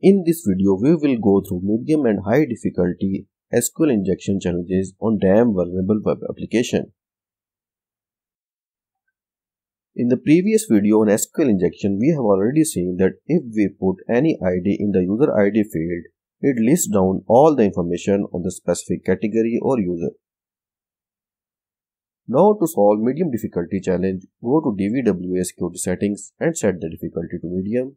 In this video, we will go through medium and high difficulty SQL injection challenges on Damn vulnerable web application. In the previous video on SQL injection, we have already seen that if we put any ID in the user ID field, it lists down all the information on the specific category or user. Now to solve medium difficulty challenge, go to DVWA security settings and set the difficulty to medium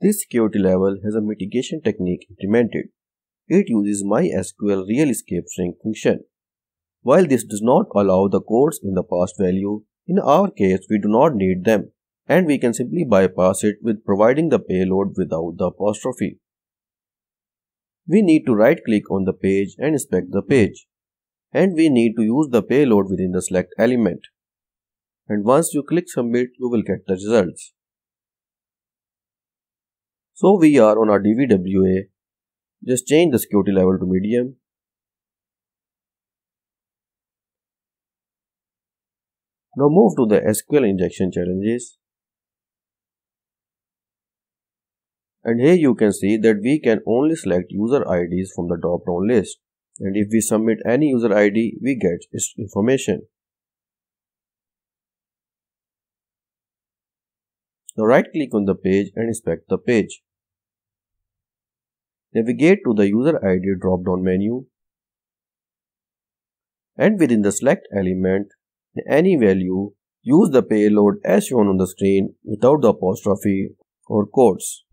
this security level has a mitigation technique implemented. It uses MySQL real escape string function. While this does not allow the quotes in the passed value, in our case we do not need them and we can simply bypass it with providing the payload without the apostrophe. We need to right click on the page and inspect the page. And we need to use the payload within the select element. And once you click submit, you will get the results. So we are on our DVWA. Just change the security level to medium. Now move to the SQL injection challenges. And here you can see that we can only select user IDs from the drop down list. And if we submit any user ID, we get its information. Now right click on the page and inspect the page. Navigate to the user ID drop down menu and within the select element any value use the payload as shown on the screen without the apostrophe or quotes.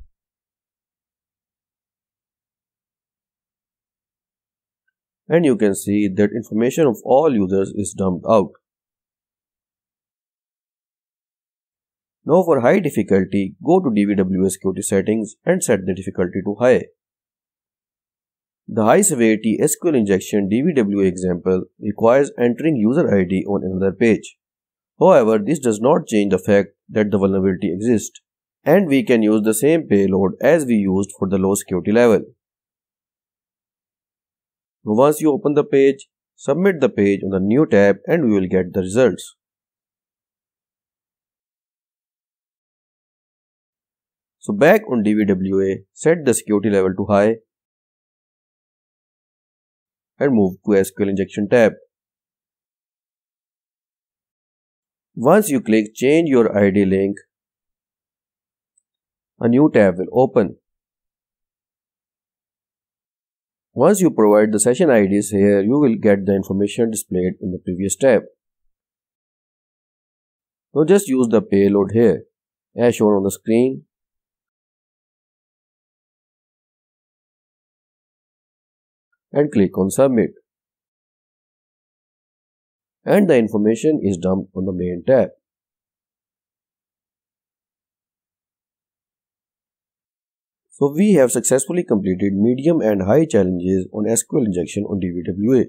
And you can see that information of all users is dumped out. Now for high difficulty, go to DVWA security settings and set the difficulty to high. The high severity SQL injection DVWA example requires entering user ID on another page. However, this does not change the fact that the vulnerability exists and we can use the same payload as we used for the low security level. Once you open the page, submit the page on the new tab and we will get the results. So back on DVWA, set the security level to high and move to SQL injection tab. Once you click change your ID link, a new tab will open. Once you provide the session IDs here, you will get the information displayed in the previous tab. Now just use the payload here as shown on the screen and click on submit. And the information is dumped on the main tab. So we have successfully completed medium and high challenges on SQL injection on DVWA.